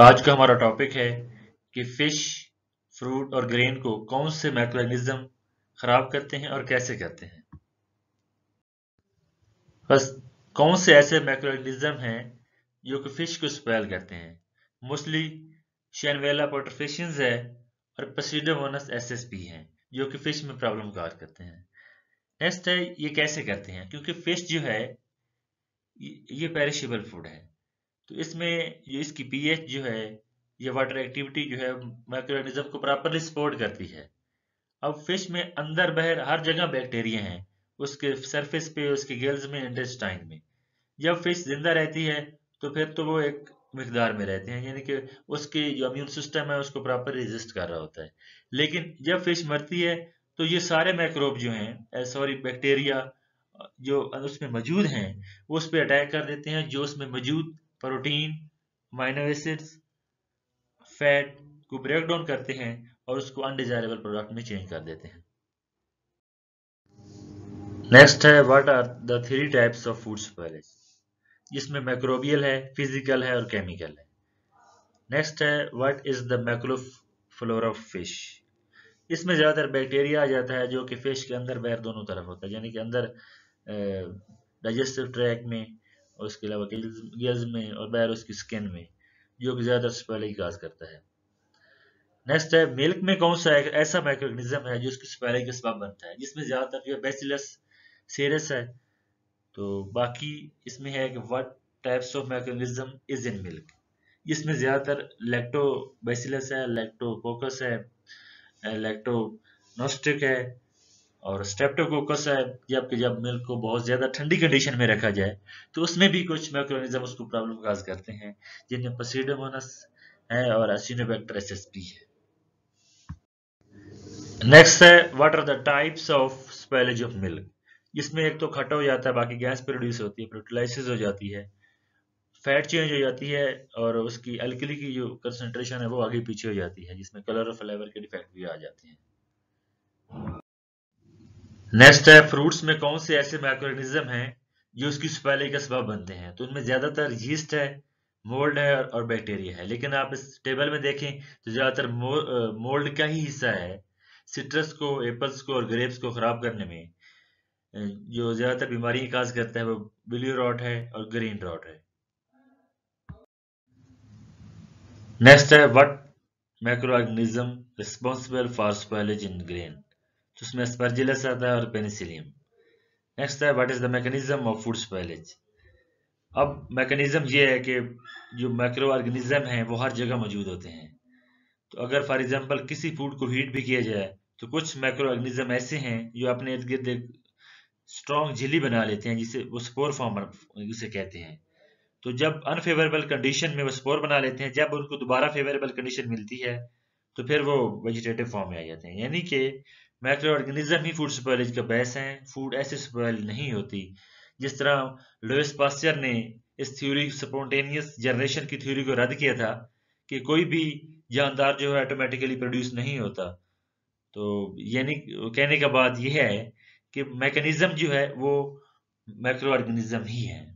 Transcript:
आज का हमारा टॉपिक है कि फ़िश फ्रूट और ग्रेन को कौन से मैक्रोनिज्म खराब करते हैं और कैसे करते हैं। बस, कौन से ऐसे मैक्रोनिज्म हैं जो कि फ़िश को स्पेल करते हैं? मोस्टली शेनवेला पोटरफिशियंस है और पसीडोमोनस एसएसपी हैं, जो कि फ़िश में प्रॉब्लम कार करते हैं। नेक्स्ट है, ये कैसे करते हैं? क्योंकि फ़िश जो है, ये पेरिशेबल फ़ूड है। तो इसमें ये इसकी पीएच जो है, ये वाटर एक्टिविटी जो है माइक्रोनिज्म को प्रॉपरली सपोर्ट करती है। अब फ़िश में अंदर बहर हर जगह बैक्टीरिया हैं, उसके सरफेस पे, उसके गिल्स में इंटेस्टाइन में। जब फ़िश ज़िंदा रहती है तो फिर तो वो एक मकदार में रहते हैं, यानी कि उसकी जो इम्यून सिस्टम है, उसको प्रॉपर रेजिस्ट कर रहा होता है। लेकिन जब फ़िश मरती है तो ये सारे माइक्रोब जो हैं सॉरी बैक्टीरिया जो उसमें मौजूद हैं, वो उस पर अटैक कर देते हैं, जो उसमें मौजूद प्रोटीन माइनो एसिड्स फैट को ब्रेक डाउन करते हैं और उसको अनडिजायरेबल प्रोडक्ट में चेंज कर देते हैं। नेक्स्ट है what are the three types of food spoilage जिसमें मैक्रोबियल है फ़िज़िकल है और केमिकल है। नेक्स्ट है what is the microflora of fish इसमें ज़्यादातर बैक्टीरिया आ जाता है जो कि फ़िश के अंदर बैर दोनों तरफ़ होता है, यानी कि अंदर डाइजेस्टिव ट्रैक में और उसके अलावा गिल्स में और बाहर उसकी स्किन में, जो कि ज़्यादा स्पेलिंग काज करता है। नेक्स्ट है मिल्क में कौन सा ऐसा माइक्रोनिज्म है जो उसकी स्पेलिंग के सबब बनता है, जिसमें ज़्यादातर जो बेसिलस सीरस है। तो बाकी इसमें है कि what types of microorganism is in milk इसमें ज़्यादातर लैक्टो बेसिलस है लैक्टोकोकस है लैक्टोनोस्टिक है और स्ट्रेप्टोकोकस है जबकि जब मिल्क को बहुत ज़्यादा ठंडी कंडीशन में रखा जाए तो उसमें भी कुछ माइक्रोनिज्म उसको प्रॉब्लम काज करते हैं, जिनमें पसीडोमोनस है और एसिनोबैक्टर एसएसपी है। नेक्स्ट है what are the types of spoilage of milk जिसमें एक तो खट्टा हो जाता है, बाकी गैस प्रोड्यूस होती है प्रोटलाइसिस हो जाती है फैट चेंज हो जाती है, और उसकी अल्कली की जो कंसंट्रेशन है, वो आगे पीछे हो जाती है, जिसमें कलर और फ्लेवर के डिफेक्ट भी आ जाते हैं। नेक्स्ट है फ्रूट्स में कौन से ऐसे माइक्रोनिज्म हैं जो उसकी सफ़ाई का सबब बनते हैं? तो उनमें ज़्यादातर यीस्ट है मोल्ड है और, बैक्टीरिया है। लेकिन आप इस टेबल में देखें तो ज़्यादातर मोल्ड का ही हिस्सा है। सिट्रस को एप्पल्स को और ग्रेप्स को खराब करने में जो ज़्यादातर बीमारी काज करता है वो बिलियो रॉट है और ग्रीन रॉट है। नेक्स्ट है what microorganism responsible for spoilage in grain तो उसमें स्पर्जिलस आता है और पेनिसिलियम नेक्स्ट है what is the mechanism of food spoilage अब मैकेनिज्म ये है कि जो माइक्रो ऑर्गेनिज्म हैं, वो हर जगह मौजूद होते हैं। तो अगर फॉर एग्जांपल किसी फ़ूड को हीट भी किया जाए तो कुछ माइक्रो ऑर्गेनिज्म ऐसे हैं जो अपने इर्द गिर्द एक स्ट्रॉन्ग झिल्ली बना लेते हैं, जिसे वो स्पोर फॉर्मर उसे कहते हैं। तो जब अनफेवरेबल कंडीशन में वो स्पोर बना लेते हैं, जब उनको दोबारा फेवरेबल कंडीशन मिलती है तो फिर वो वेजिटेटिव फॉर्म में आ जाते हैं। यानी कि माइक्रो ऑर्गेनिज्म ही फ़ूड स्पॉयलेज का बहस है। फ़ूड ऐसे स्पॉयल नहीं होती, जिस तरह लोइस पास्चर ने इस थ्योरी, स्पोन्टेनियस जनरेशन की थ्योरी को रद्द किया था कि कोई भी जानदार जो है ऑटोमेटिकली प्रोड्यूस नहीं होता। तो यानी, कहने का बात यह है कि मैकेनिज्म जो है वो माइक्रो ऑर्गेनिज्म ही है।